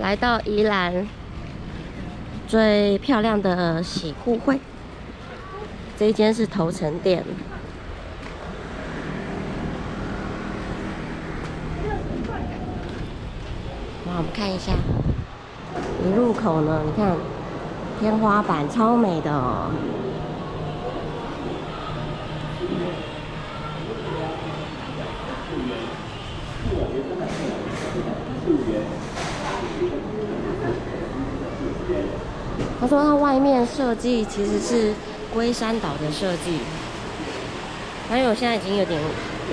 来到宜兰最漂亮的洗护会，这一间是头层店。哇，我们看一下，一入口呢，你看天花板超美的哦。他说他外面设计其实是龟山岛的设计，因为我现在已经有点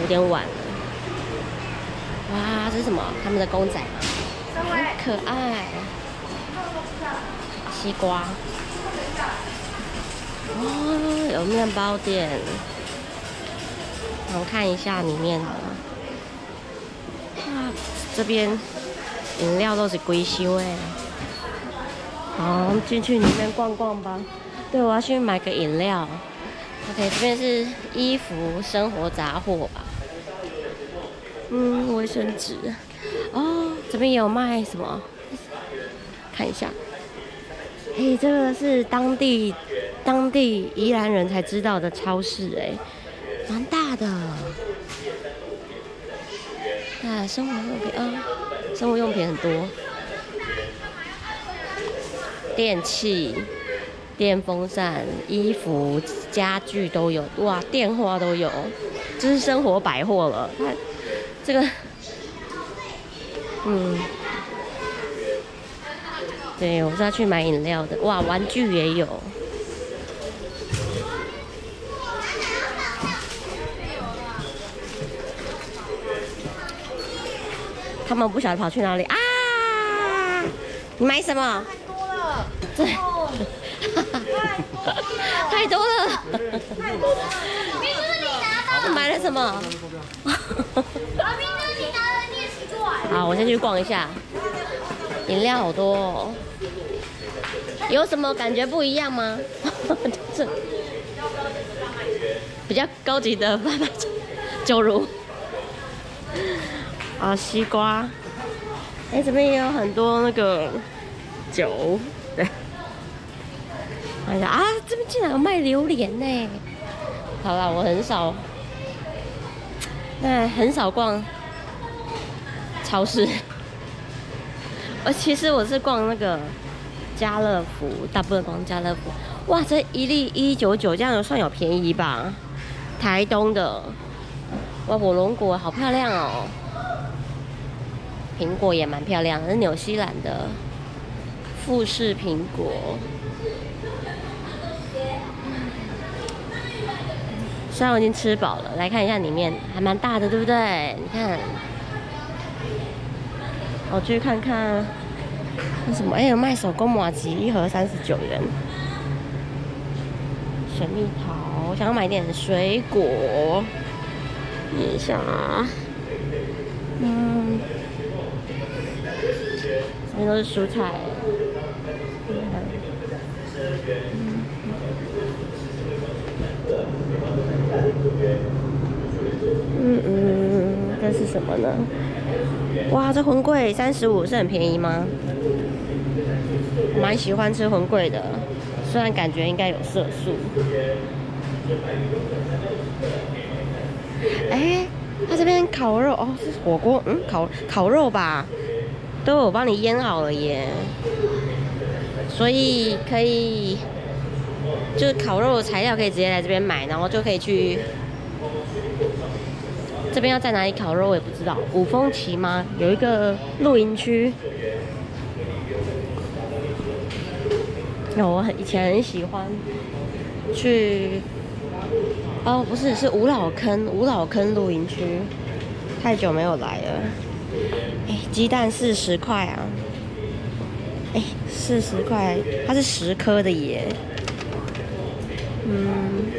有点晚了。哇，这是什么？他们的公仔吗？很可爱。西瓜。哇，有面包店。我们看一下里面的。哇，这边饮料都是龟修哎。好，进去里面逛逛吧。对，我要去买个饮料。OK，这边是衣服、生活杂货吧。嗯，卫生纸。哦，这边有卖什么？看一下。嘿，这个是当地当地宜兰人才知道的超市，哎，蛮大的。啊，生活用品啊，生活用品很多。电器、电风扇、衣服、家具都有哇，电话都有，这是生活百货了。看这个，嗯，对我是要去买饮料的哇，玩具也有。他们不晓得跑去哪里啊？你买什么？对，太多了，太多了。明哥你拿到？买了什么？你拿了。好，我先去逛一下。饮料好多哦。有什么感觉不一样吗？这 比较高级的爸爸酒如。啊，西瓜。哎，这边也有很多那个酒。对哎呀啊！这边竟然有卖榴莲呢！好了，我很少，哎，很少逛超市。我，其实我是逛那个家乐福，大部分逛家乐福。哇，这一粒一九九，这样算有便宜吧？台东的，哇，火龙果好漂亮哦！苹果也蛮漂亮，是纽西兰的富士苹果。虽然我已经吃饱了，来看一下里面还蛮大的，对不对？你看，我去看看，那什么？哎，有卖手工麻吉，一盒三十九元。水蜜桃，我想要买点水果。一下啊，嗯，这边都是蔬菜。嗯嗯，这是什么呢？哇，这魂桂三十五是很便宜吗？我蛮喜欢吃魂桂的，虽然感觉应该有色素。哎，他这边烤肉哦，是火锅，嗯，烤烤肉吧，都有帮你腌好了耶，所以可以。就是烤肉的材料可以直接来这边买，然后就可以去这边要在哪里烤肉我也不知道。五峰旗吗？有一个露营区。有我很以前很喜欢去哦，不是是五老坑五老坑露营区，太久没有来了。哎，鸡蛋四十块啊！四十块，它是十颗的耶。嗯，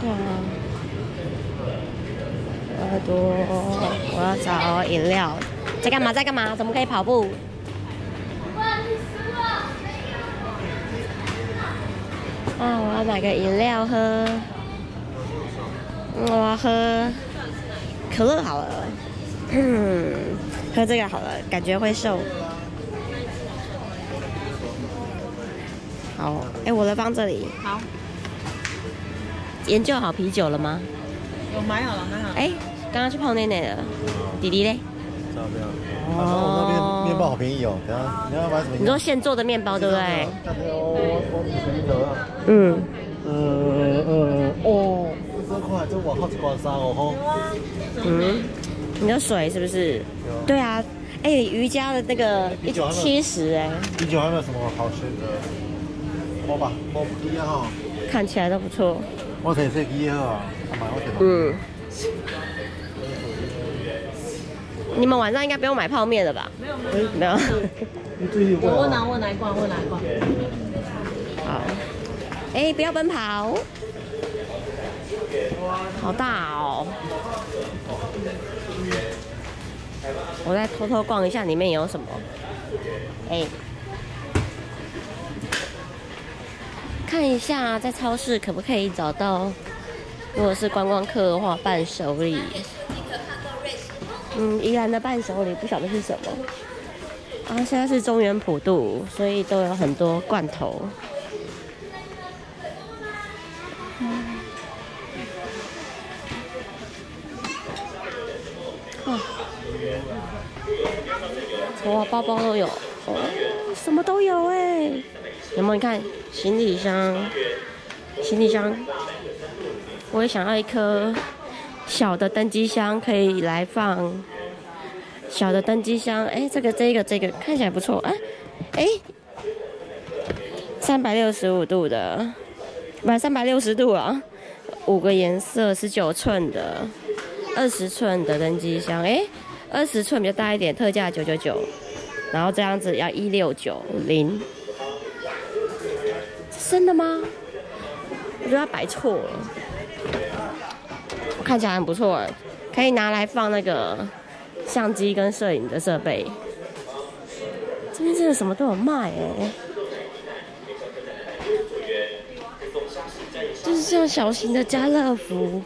对啊，耳朵，我要找饮料，在干嘛？在干嘛？怎么可以跑步？啊，我要买个饮料喝，我要喝可乐好了。嗯，喝这个好了，感觉会瘦。好，哎，我来放这里。好，研究好啤酒了吗？有买好了，买好了。哎，刚刚去泡奶奶了。弟弟嘞？这样这样。哦，那边面包好便宜哦。等下你要买什么？你说现做的面包对不对？嗯。嗯嗯哦，十块，这我好几罐三哦吼。嗯，你的水是不是？对啊。哎，瑜伽的那个一七十哎。啤酒还有没有什么好吃的？冇吧，冇啤啊哈。看起来都不错。我睇食啤啊，买我睇。嗯。你们晚上应该不用买泡面了吧？没有没有没有。我拿我拿一罐，我拿一罐。好。哎，不要奔跑。好大哦。我再偷偷逛一下里面有什么。哎。看一下在超市可不可以找到，如果是观光客的话，伴手礼。嗯，宜兰的伴手礼不晓得是什么。啊，现在是中原普渡，所以都有很多罐头。哇，包包都有，哦，什么都有哎。有没有？看行李箱，行李箱。我也想要一颗小的登机箱，可以来放小的登机箱。哎，这个、这个、这个看起来不错。哎，哎，三百六十五度的，不，三百六十度啊，五个颜色，十九寸的，二十寸的登机箱。哎，二十寸比较大一点，特价九九九，然后这样子要一六九零。真的吗？我觉得他摆错了。看起来很不错，可以拿来放那个相机跟摄影的设备。这边真的什么都有卖哎，就是这样小型的家乐福。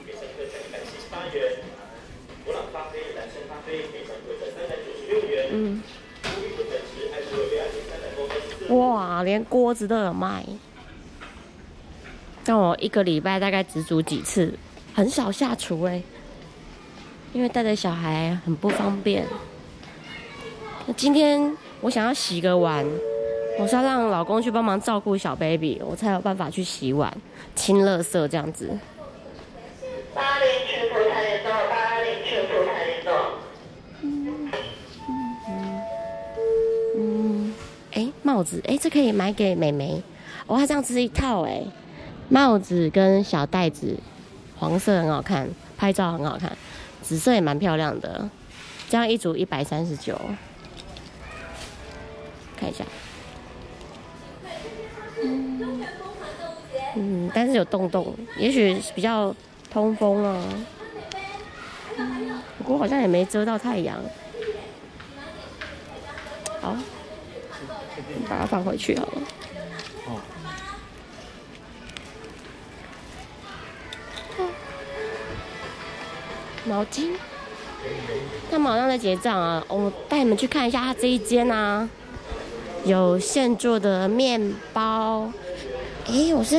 嗯。哇，连锅子都有卖。但我一个礼拜大概只煮几次，很少下厨哎，因为带着小孩很不方便。那今天我想要洗个碗，我是要让老公去帮忙照顾小 baby，我才有办法去洗碗、清垃圾这样子。八零全部台联动，八零全部台联动。嗯嗯嗯哎，帽子哎，这可以买给美眉，哇，这样子一套哎。帽子跟小袋子，黄色很好看，拍照很好看，紫色也蛮漂亮的，这样一组一百三十九，看一下，嗯，但是有洞洞，也许比较通风啊，不过好像也没遮到太阳，好，把它放回去好了。毛巾，他马上在结账啊！我带你们去看一下他这一间啊，有现做的面包。诶，我是